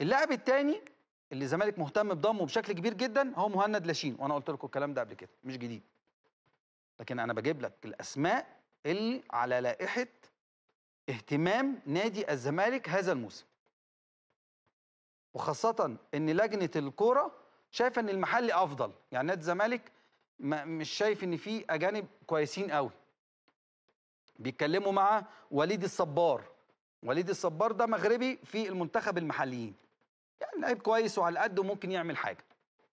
اللاعب الثاني اللي الزمالك مهتم بضمه بشكل كبير جدا هو مهند لاشين وأنا قلت لكم الكلام ده قبل كده مش جديد. لكن أنا بجيب لك الأسماء اللي على لائحة اهتمام نادي الزمالك هذا الموسم. وخاصة إن لجنة الكورة شايفه إن المحلي أفضل. يعني نادي الزمالك ما- مش شايف إن في أجانب كويسين قوي بيتكلموا مع وليد الصبار. وليد الصبار ده مغربي في المنتخب المحليين. يعني لعيب كويس وعلى قده ممكن يعمل حاجة.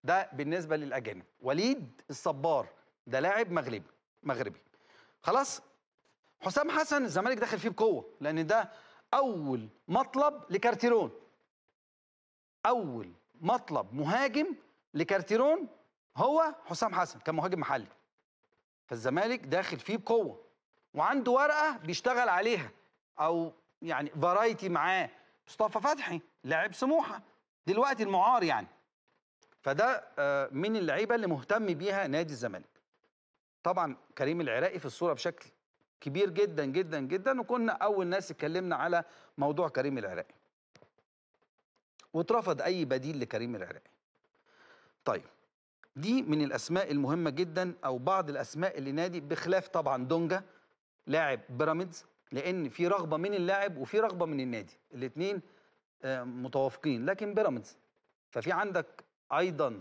ده بالنسبة للأجانب. وليد الصبار ده لاعب مغربي مغربي. خلاص حسام حسن الزمالك داخل فيه بقوة لأن ده أول مطلب لكارتيرون. أول مطلب مهاجم لكارتيرون هو حسام حسن كمهاجم محلي. فالزمالك داخل فيه بقوة وعنده ورقة بيشتغل عليها أو يعني فرايتي معاه. مصطفى فتحي لاعب سموحة. دلوقتي المعار يعني. فده آه، من اللعيبة اللي مهتم بيها نادي الزمالك. طبعا كريم العراقي في الصورة بشكل كبير جدا جدا جدا وكنا أول ناس اتكلمنا على موضوع كريم العراقي. واترفض أي بديل لكريم العراقي. طيب دي من الأسماء المهمة جدا أو بعض الأسماء اللي نادي بخلاف طبعا دونجا لاعب بيراميدز لأن في رغبة من اللاعب وفي رغبة من النادي. الاثنين متوافقين. لكن بيراميدز ففي عندك أيضا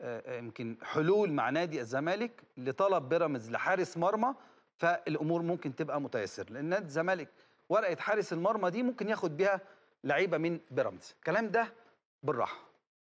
آه، آه، يمكن حلول مع نادي الزمالك لطلب بيراميدز لحارس مرمى فالأمور ممكن تبقى متيسرة. لأن نادي الزمالك ورقة حارس المرمى دي ممكن ياخد بيها لعيبة من بيراميدز. الكلام ده بالراحة.